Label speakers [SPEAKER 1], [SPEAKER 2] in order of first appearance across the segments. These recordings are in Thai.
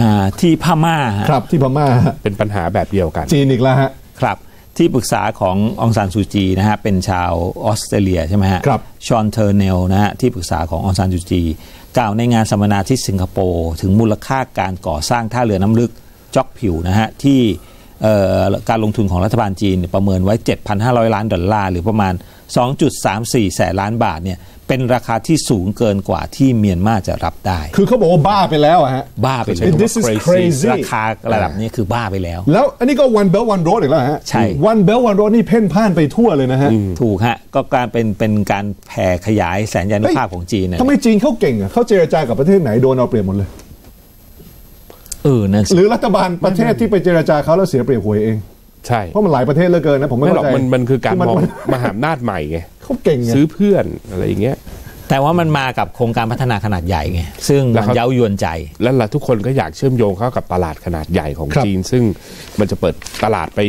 [SPEAKER 1] อ่าที่พม่าฮะ
[SPEAKER 2] ครับที่พม่าฮะ
[SPEAKER 3] เป็นปัญหาแบบเดียวกัน
[SPEAKER 2] จีนอีกแล้วฮะ
[SPEAKER 1] ครับ ที่ปรึกษาขององซานซูจีนะฮะเป็นชาวออสเตรเลียใช่ไหมฮะ
[SPEAKER 2] ครับ
[SPEAKER 1] ฌอนเทอร์เนลนะฮะที่ปรึกษาขององซานซูจี กล่าวในงานสัมมนาที่สิงคโปร์ถึงมูลค่าการก่อสร้างท่าเรือน้ำลึกจ็อกผิ่วนะฮะที่เอ่อการลงทุนของรัฐบาลจีนเนี่ยประเมินไว้ 7,500 ล้านดอลลาร์หรือประมาณ 2.34 แสนล้านบาทเนี่ยเป็นราคาที่สูงเกินกว่าที่เมียนมาจะรับได้
[SPEAKER 2] คือเขาบอกว่าบ้าไปแล้วอะฮะ
[SPEAKER 1] บ้าไปเลย
[SPEAKER 2] This is crazy
[SPEAKER 1] ราคาระดับนี้คือบ้าไปแล้ว
[SPEAKER 2] แล้วอันนี้ก็ one belt one road อีกแล้วฮะ
[SPEAKER 1] ใช่
[SPEAKER 2] one belt one road นี่เพ่นพ่านไปทั่วเลยนะฮะ
[SPEAKER 1] ถูกฮะ ก็การเป็นเป็นการแผ่ขยายแสนยานุภาพของจีนนะ
[SPEAKER 2] ทำไมจีนเขาเก่งอะเขาเจรจากับประเทศไหนโดนเอาเปรียบหมดเลย
[SPEAKER 1] เออนั่นสิ
[SPEAKER 2] หรือรัฐบาลประเทศที่ไปเจรจาเขาแล้วเสียเปรียบหวยเอง
[SPEAKER 3] ใช่
[SPEAKER 2] เพราะมันหลายประเทศเหลือเกินนะผมไม่
[SPEAKER 3] ไม่หรอก
[SPEAKER 2] เข้าใจ
[SPEAKER 3] มันมันคือการ
[SPEAKER 2] มัน
[SPEAKER 3] มอง
[SPEAKER 2] มัน
[SPEAKER 3] มหาอำนาจใหม่ไง
[SPEAKER 2] เขาเก่งไง
[SPEAKER 3] ซื้อเพื่อนอะไรอย่างเงี้ย
[SPEAKER 1] แต่ว่ามันมากับโครงการพัฒนาขนาดใหญ่ไงซึ่ง
[SPEAKER 3] แล้ว
[SPEAKER 1] มัน
[SPEAKER 3] เขา
[SPEAKER 1] เย้ายวนใจ
[SPEAKER 3] แล้วล่ะทุกคนก็อยากเชื่อมโยงเข้ากับตลาดขนาดใหญ่ของ
[SPEAKER 2] ครับ
[SPEAKER 3] จีน ซึ่งมันจะเปิดตลาดไป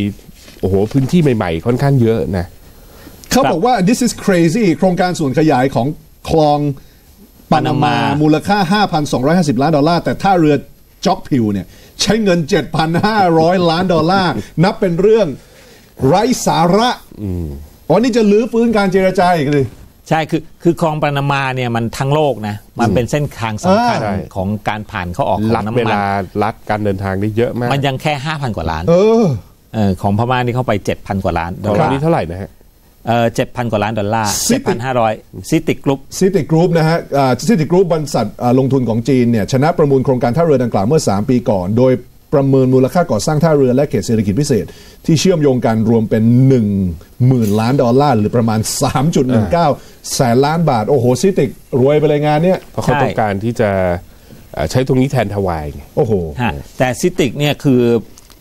[SPEAKER 3] โอ้โหพื้นที่ใหม่ๆ ค่อนข้างเยอะนะ
[SPEAKER 2] เขาบอกว่า this is crazy โครงการส่วนขยายของคลองปานามา
[SPEAKER 1] ปานามา
[SPEAKER 2] มูลค่า 5,250 ล้านดอลลาร์ แต่ท่าเรือ จ็อกผิวเนี่ยใช้เงิน 7,500 ล้านดอลลาร์ นับเป็นเรื่องไร้สาระอ๋อนี่จะลื้อฟื้นการเจรจาอีกเลย
[SPEAKER 1] ใช่คือคือคลองปานามาเนี่ยมันทั้งโลกนะมันเป็นเส้นทางสำคัญ
[SPEAKER 3] ใช่
[SPEAKER 1] ของการผ่านเข้าออกของ
[SPEAKER 3] ลัด
[SPEAKER 1] น้ำ
[SPEAKER 3] เว
[SPEAKER 1] มัน
[SPEAKER 3] ลาลัดการเดินทางได้เยอะมาก
[SPEAKER 1] มันยังแค่ 5,000 กว่าล้าน
[SPEAKER 2] เออ
[SPEAKER 1] เออของพม่านี่เข้าไป 7,000 กว่าล้านด
[SPEAKER 3] ต
[SPEAKER 1] อ
[SPEAKER 3] อ
[SPEAKER 1] ล
[SPEAKER 3] น
[SPEAKER 1] ลาร์
[SPEAKER 3] นี้เท่าไหร่นะฮะ
[SPEAKER 1] เออ7,000กว่าล้านดอลลาร์
[SPEAKER 2] City
[SPEAKER 1] 7,500ซิติกรุ๊ป
[SPEAKER 2] ซิติกรุ๊ปนะฮะซิติกรุ๊ปบริษัทอ่าลงทุนของจีนเนี่ยชนะประมูลโครงการท่าเรือดังกล่าวเมื่อ 3 ปีก่อน โดยประเมินมูลค่าก่อสร้างท่าเรือและเขตเศรษฐกิจพิเศษ ที่เชื่อมโยงกันรวมเป็น 1 0,000 ล้านดอลลาร์ หรือประมาณ 3.19 แสนล้านบาท โอ้โห ซิติกรวยไปเลยงานเนี้ย
[SPEAKER 3] เพราะเขา
[SPEAKER 1] ใช่
[SPEAKER 3] ต้องการที่จะเอ่อใช้ตรงนี้แทนทวายไง
[SPEAKER 2] โอ้โห
[SPEAKER 1] ฮะแต่ซิติกเนี่ยคือ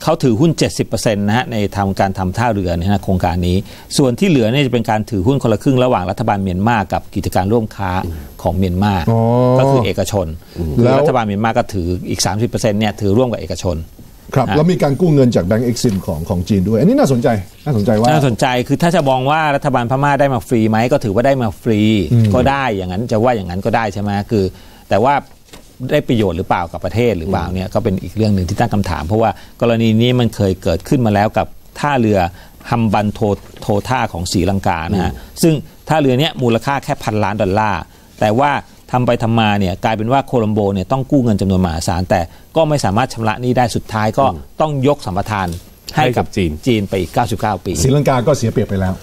[SPEAKER 1] เขาถือหุ้น 70%นะฮะในทำการทำท่าเรือเนี่ยนะโครงการนี้ ส่วนที่เหลือเนี่ยจะเป็นการถือหุ้นคนละครึ่งระหว่างรัฐบาลเมียนมากับกิจการร่วมค้าของเมียนมา
[SPEAKER 2] อ๋อ
[SPEAKER 1] ก็คือเอกชนคือ
[SPEAKER 2] แล้ว
[SPEAKER 1] รัฐบาลเมียนมาก็ถืออีก 30%เนี่ยถือร่วมกับเอกชน
[SPEAKER 2] ครับ
[SPEAKER 1] อะ
[SPEAKER 2] แล้วมีการกู้เงินจากแบงก์เอ็กซิมของของจีนด้วย อันนี้น่าสนใจน่าสนใจว่า
[SPEAKER 1] น่าสนใจคือถ้าจะมองว่ารัฐบาลพม่าได้มาฟรีไหมก็ถือว่าได้มาฟรีก็ได้อย่างนั้นจะว่าอย่างนั้นก็ได้ใช่ไหมคือ แต่ว่า ได้ประโยชน์หรือเปล่ากับประเทศหรือเปล่าเนี่ยก็เป็นอีกเรื่องหนึ่งที่ตั้งคำถาม เพราะว่ากรณีนี้มันเคยเกิดขึ้นมาแล้วกับท่าเรือฮัมบันโทโทต้าของศรีลังกานะฮะซึ่งท่าเรือเนี้ยมูลค่าแค่พันล้านดอลลาร์แต่ว่าทำไปทำมาเนี่ยกลายเป็นว่าโคลัมโบเนี่ยต้องกู้เงินจำนวนมหาศาลแต่ก็ไม่สามารถชำระหนี้ได้สุดท้ายก็ต้องยกสัมปทานให้
[SPEAKER 3] ให้กั
[SPEAKER 1] กับบ
[SPEAKER 3] จีน
[SPEAKER 1] จีนไปอีก 99 ปี
[SPEAKER 2] ศรีลังกาก็เสียเปรียบไปแล้ว